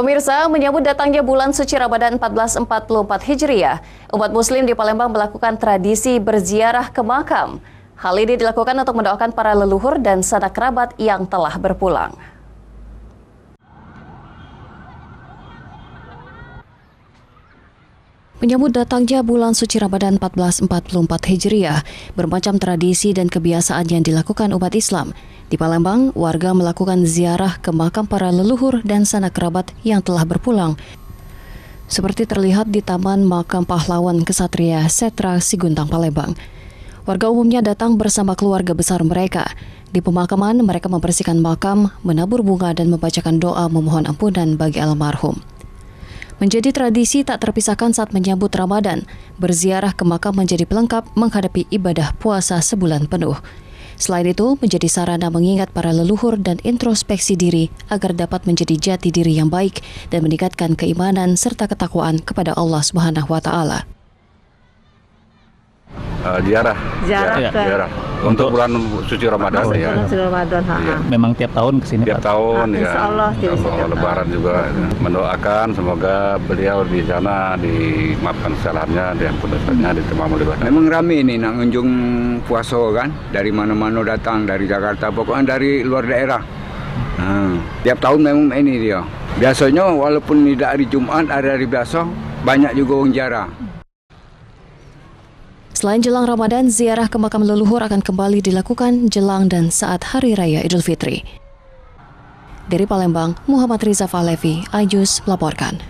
Pemirsa, menyambut datangnya bulan suci Ramadan 1444 Hijriah, umat muslim di Palembang melakukan tradisi berziarah ke makam. Hal ini dilakukan untuk mendoakan para leluhur dan sanak kerabat yang telah berpulang. Menyambut datangnya bulan suci Ramadan 1444 Hijriah, bermacam tradisi dan kebiasaan yang dilakukan umat Islam. Di Palembang, warga melakukan ziarah ke makam para leluhur dan sanak kerabat yang telah berpulang. Seperti terlihat di Taman Makam Pahlawan Kesatria Setra Siguntang Palembang. Warga umumnya datang bersama keluarga besar mereka. Di pemakaman, mereka membersihkan makam, menabur bunga dan membacakan doa memohon ampunan bagi almarhum menjadi tradisi tak terpisahkan saat menyambut Ramadan. Berziarah ke makam menjadi pelengkap menghadapi ibadah puasa sebulan penuh. Selain itu, menjadi sarana mengingat para leluhur dan introspeksi diri agar dapat menjadi jati diri yang baik dan meningkatkan keimanan serta ketakwaan kepada Allah Subhanahu wa taala. Uh, ziarah. Ziarah. Ya, ziarah untuk bulan suci Ramadan oh, ya. Suci Ramadan, iya. Memang tiap tahun ke sini Tiap Pak? tahun nah, ya. Insya Allah, Insya Allah Lebaran juga mendoakan semoga beliau di sana dimaafkan kesalahannya, diampun dosanya, diterima ibadah. Memang rame ini nak ngunjung puasa kan, dari mana-mana datang, dari Jakarta, pokoknya dari luar daerah. Nah, tiap tahun memang ini dia. Biasanya walaupun tidak hari Jumat, hari-hari biasa, banyak juga orang jarah. Selain jelang Ramadan, ziarah ke makam leluhur akan kembali dilakukan jelang dan saat Hari Raya Idul Fitri. Dari Palembang, Muhammad Riza Falevi, Ajus melaporkan.